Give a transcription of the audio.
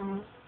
Mm-hmm.